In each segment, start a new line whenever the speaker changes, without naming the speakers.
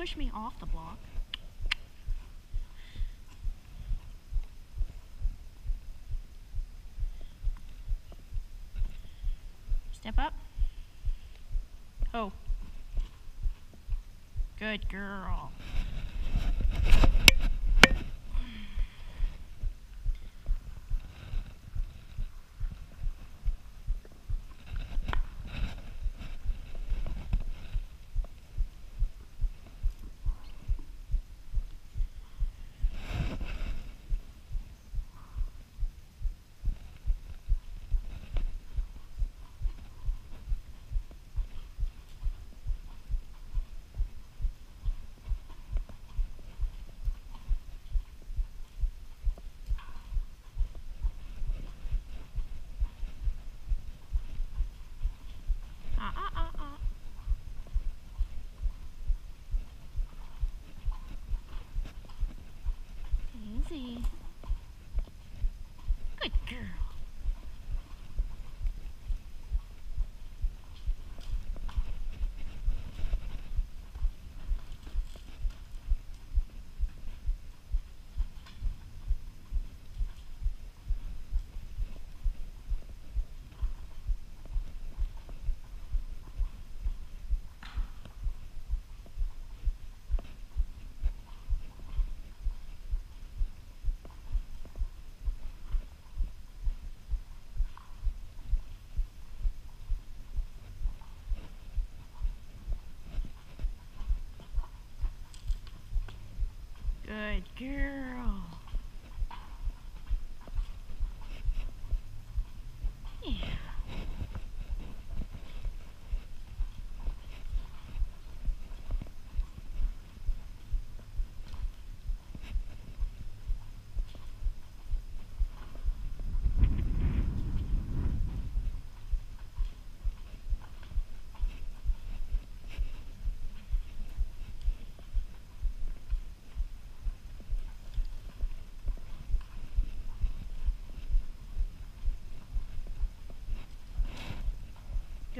push me off the block. Step up. Oh. Good girl. Easy. Good girl. Girl.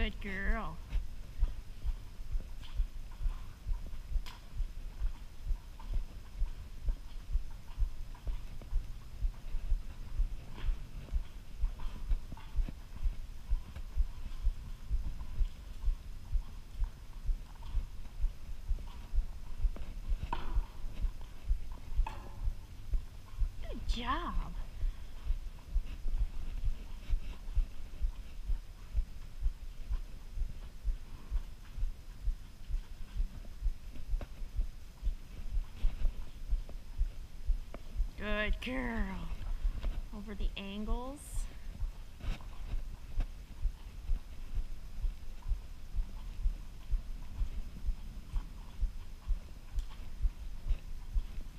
Good girl. Good job. Good girl. Over the angles.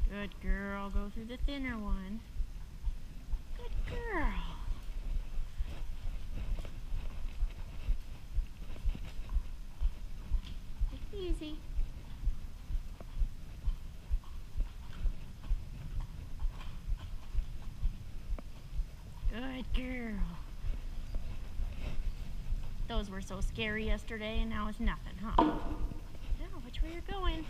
Good girl. Go through the thinner one. Good girl. Take it easy. Good girl. Those were so scary yesterday, and now it's nothing, huh? Yeah, which way you're going?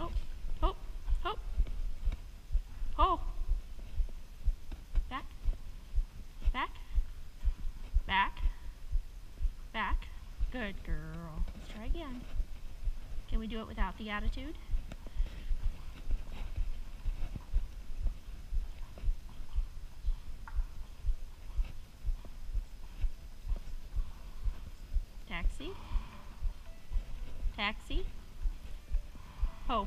Oh, oh, oh. Oh. Back. Back. Back. Back. Good girl. Let's try again. Can we do it without the attitude? Taxi. Taxi. Oh.